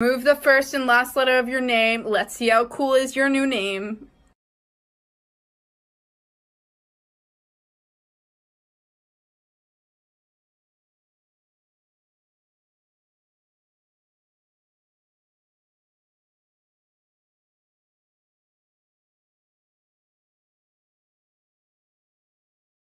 Move the first and last letter of your name. Let's see how cool is your new name.